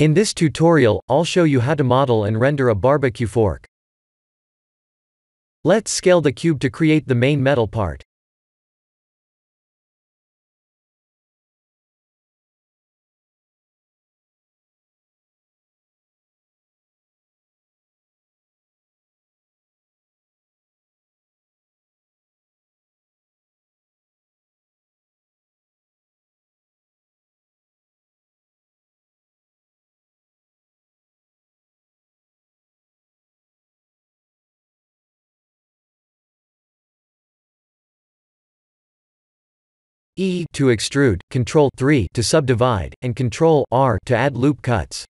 In this tutorial, I'll show you how to model and render a barbecue fork. Let's scale the cube to create the main metal part. E to extrude, Control 3 to subdivide, and Control R to add loop cuts.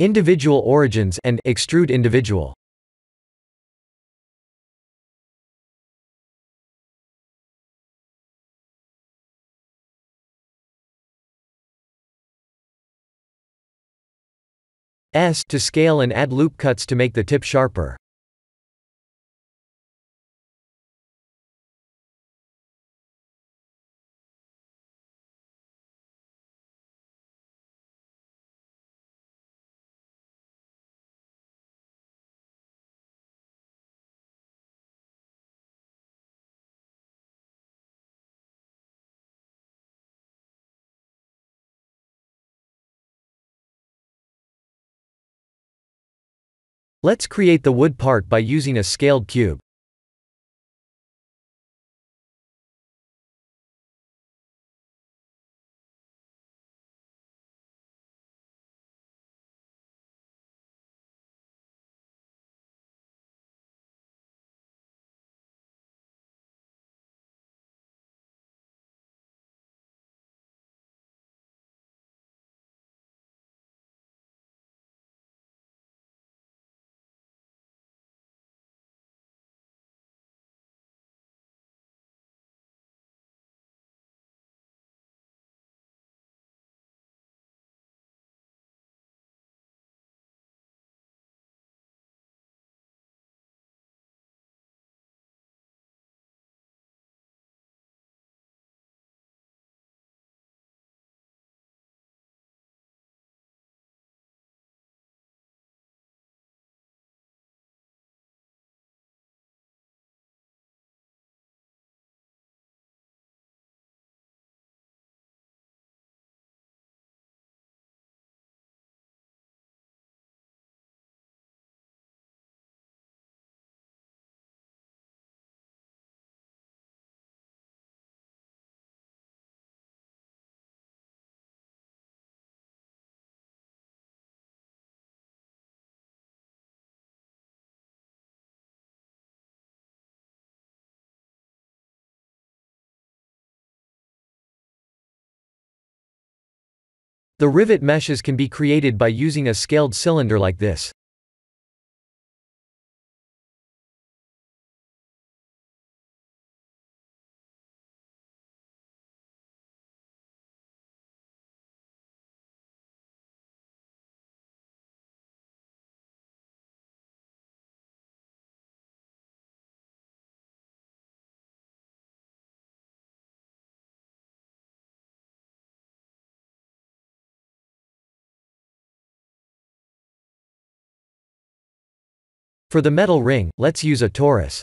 Individual origins and extrude individual. S to scale and add loop cuts to make the tip sharper. Let's create the wood part by using a scaled cube. The rivet meshes can be created by using a scaled cylinder like this. For the metal ring, let's use a torus.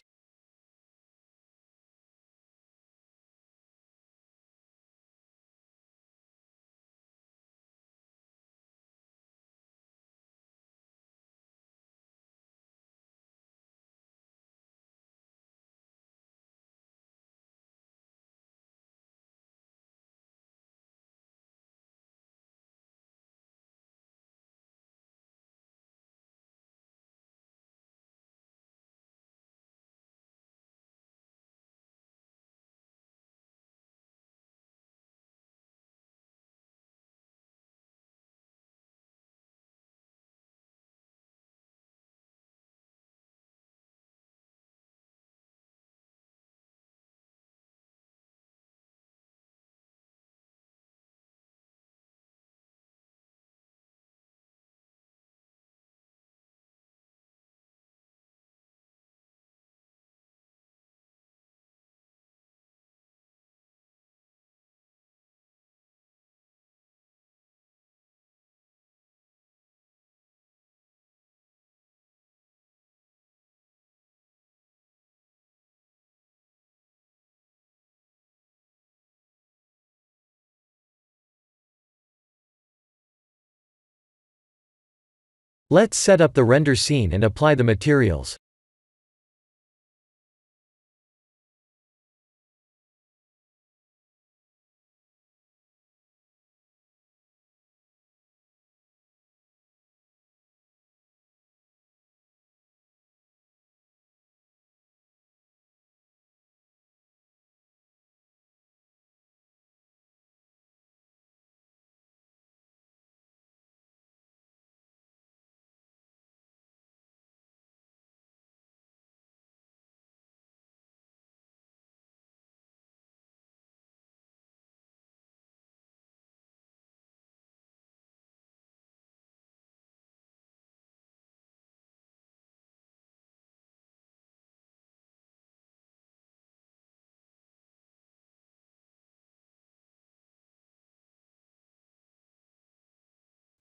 Let's set up the render scene and apply the materials.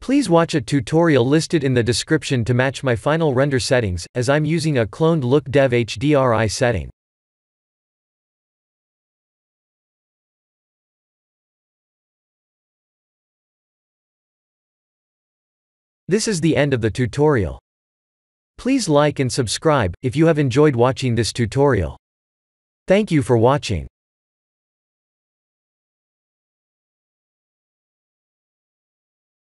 Please watch a tutorial listed in the description to match my final render settings, as I'm using a cloned Look Dev HDRI setting. This is the end of the tutorial. Please like and subscribe, if you have enjoyed watching this tutorial. Thank you for watching.